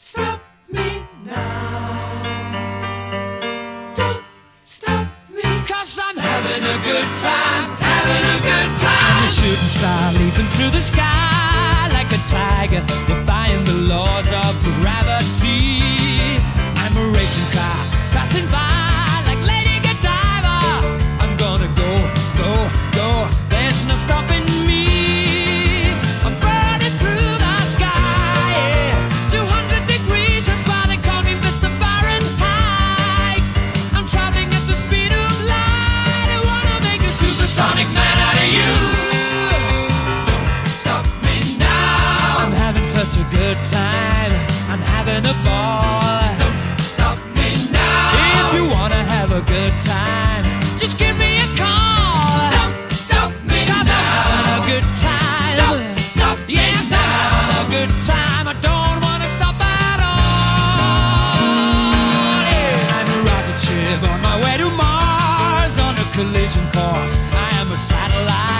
stop me now. Don't stop me. Cause I'm having a good time, having a good time. I'm a shooting star leaping through the sky like a tiger, supersonic man out of you. Don't stop me now. I'm having such a good time. I'm having a ball. Don't stop me now. If you wanna have a good time, just give me a call. Don't stop me Cause I'm having now. a good time. Don't stop me Yes, I'm now. having a good time. I don't wanna stop at all. Yeah. I'm a rocket ship on my way to Mars on a collision course. Satellite.